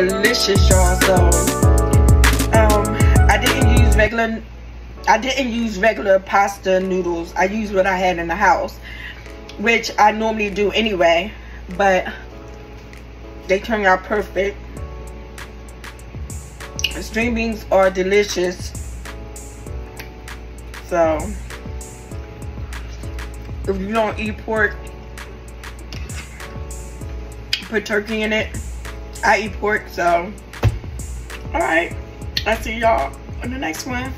delicious, y'all. So, um, I didn't use regular, I didn't use regular pasta noodles. I used what I had in the house, which I normally do anyway. But they turn out perfect. String beans are delicious. So, if you don't eat pork, put turkey in it. I eat pork, so alright. I'll see y'all on the next one.